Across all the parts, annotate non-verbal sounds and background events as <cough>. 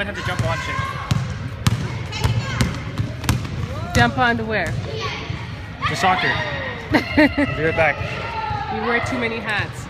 might have to jump on shit. Jump onto where? The soccer. <laughs> I'll be right back. You wear too many hats.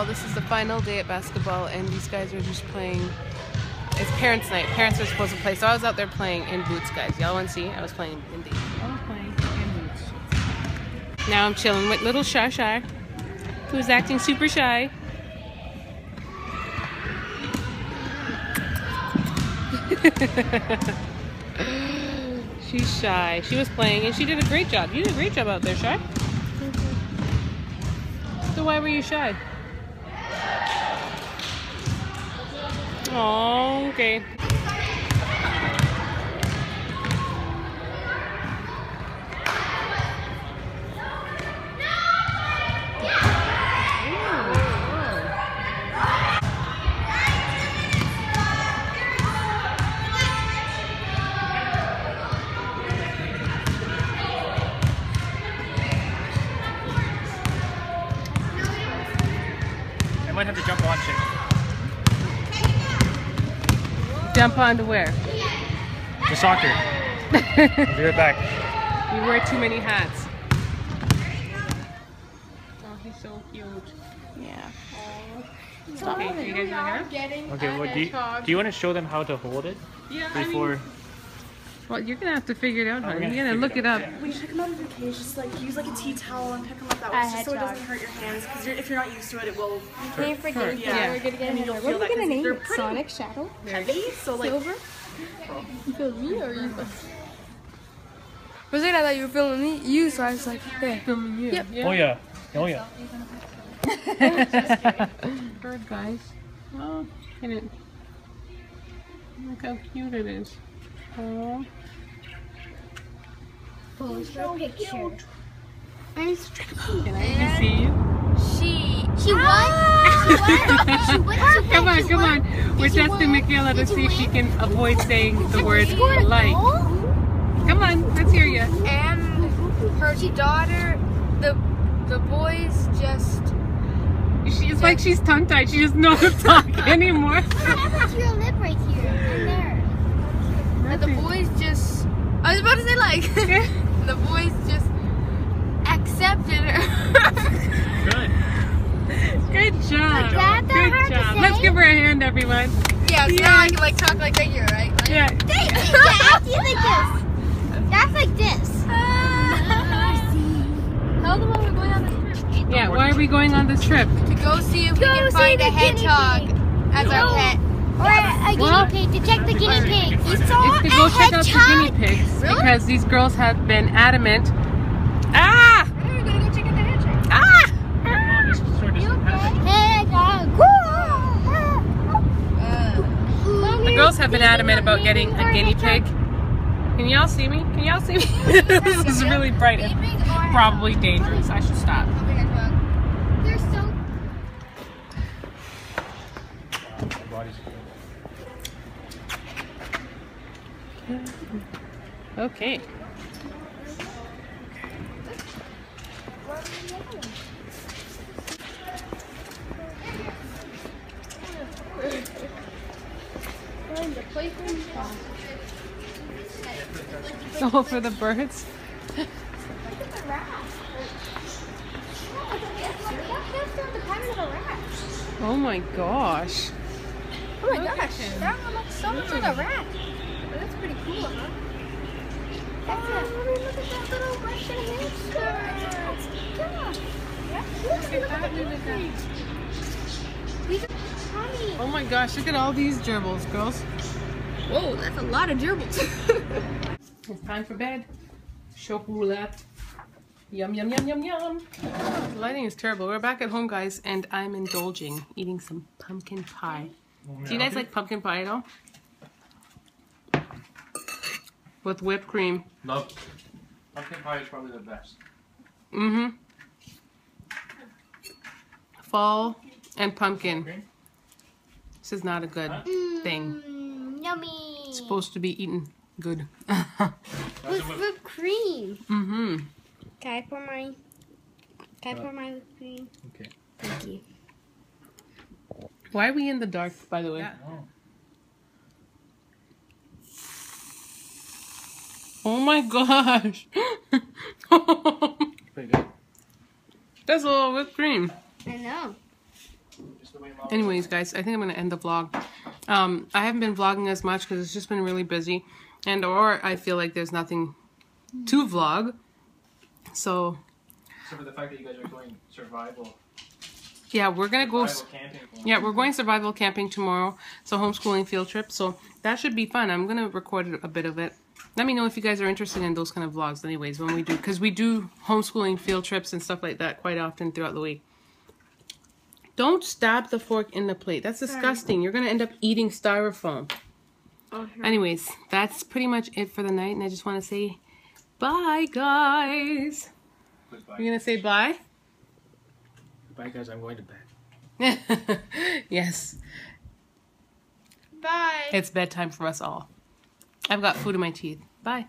basketball. This is the final day at basketball, and these guys are just playing. It's parents' night. Parents are supposed to play, so I was out there playing in boots, guys. Y'all want to see? I was playing in these. I was playing in boots. Now I'm chilling with little Shy Shy, who's acting super shy. <laughs> She's shy. She was playing, and she did a great job. You did a great job out there, Shy. So why were you shy? Oh, okay. I might have to jump on shit. Jump onto where? The soccer. I'll be right back. <laughs> You wear too many hats. Oh, he's so cute. Yeah. Okay, you guys want to Okay, well, do you, do you want to show them how to hold it Yeah, before? Well, you're gonna have to figure it out, Oh, we're honey. gonna You're gonna look it it out, up. When you pick them out of your cage, just like use like a tea towel and pick them up that way, just so it doesn't hurt your hands. Because if you're not used to it, it will You Can't forget. Yeah. Yeah. We're gonna get I mean, you'll feel What are we gonna name they're it? Sonic Shadow? heavy. So like, Silver? You filming me or you? For a second, I thought you were filming me. You, so I was like, hey. Filming you. Yep. Yeah. Oh yeah. Oh yeah. <laughs> Bird guys. Oh, can it? Look how cute it is. Oh. Pose for a picture. Can I see you? She. She ah! won. She won. <laughs> She won. Come on, come won. on. We're Did you testing win? Michaela to see if she can avoid saying the word She like. Come on, let's hear you. and her daughter, the the boys just She's like she's tongue tied. She doesn't <laughs> know <laughs> how to talk anymore. What happened to your lip right here and there? The boys just I was about to say like <laughs> the boys just accepted her. Good. Good job. that that Good hard to job. say? Let's give her a hand, everyone. yeah, so now I can like talk like regular, right? Like, Yeah. <laughs> Thank you. <laughs> Yeah, act like this. That's like this. Tell them why we're going on this trip. Yeah. Why are we going on this trip? To go see if we can see find a hedgehog pig. as our pet. Or a guinea Well- pig to check the guinea pig. You saw It's to go check out the guinea pigs Really? because these girls have been adamant. Ah! We're gonna go check out the hedgehog. Ah! This sort of has it. Hedgehog. The girls have been adamant about getting a guinea pig. Can y'all see me? Can y'all see me? <laughs> this is really bright and probably dangerous. I should stop. the hedgehog. They're so My body's good. Okay. <laughs> Oh, for the birds? Oh my gosh. Oh my gosh, that one looks so much like a rat. But that's pretty cool, huh? That's a, oh, look at that little Russian hamster. Yeah. Look at that These are tiny. Oh my gosh, look at all these gerbils, girls. Whoa, that's a lot of gerbils. <laughs> It's time for bed. Chocolate. Yum, yum, yum, yum, yum. The lighting is terrible. We're back at home, guys, and I'm indulging, eating some pumpkin pie. Do you guys like pumpkin pie at all? With whipped cream. Love. Pumpkin pie is probably the best. Mm-hmm. Fall and pumpkin. Okay. This is not a good thing. Mm, yummy. It's supposed to be eaten good. <laughs> With whipped cream. mm-hmm. Can I pour my? Can I pour my whipped cream? Okay. Thank you. Why are we in the dark, by the way? Oh. Oh my gosh. Pretty good. That's a little whipped cream. I know. Just the way mom Anyways, guys, I think I'm gonna end the vlog. Um, I haven't been vlogging as much because it's just been really busy, and or I feel like there's nothing to vlog. So Except for the fact that you guys are going survival. yeah, we're gonna go. camping. Yeah, we're going survival camping tomorrow. So homeschooling field trip. So that should be fun. I'm gonna record a bit of it. Let me know if you guys are interested in those kind of vlogs. Anyways, when we do, because we do homeschooling field trips and stuff like that quite often throughout the week. Don't stab the fork in the plate. That's disgusting. You're gonna end up eating styrofoam. Oh, anyways, that's pretty much it for the night, and I just want to say bye, guys. Goodbye. You're gonna say bye. bye guys. I'm going to bed. <laughs> yes. Bye. It's bedtime for us all. I've got food in my teeth. Bye.